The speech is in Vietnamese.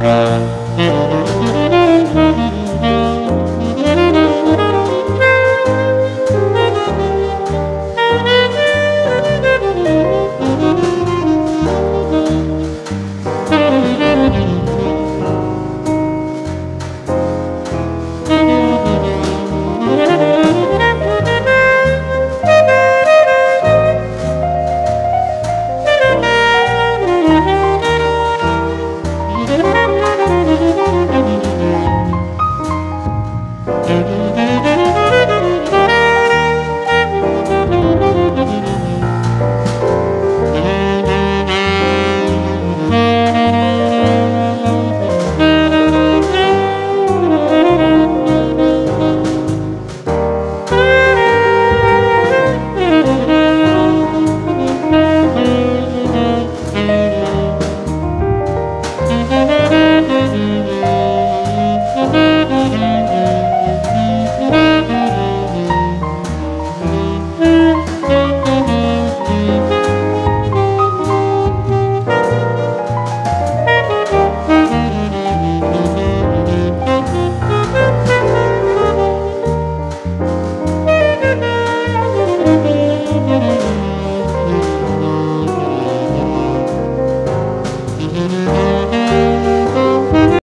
Thank ờ. you. Mm-hmm.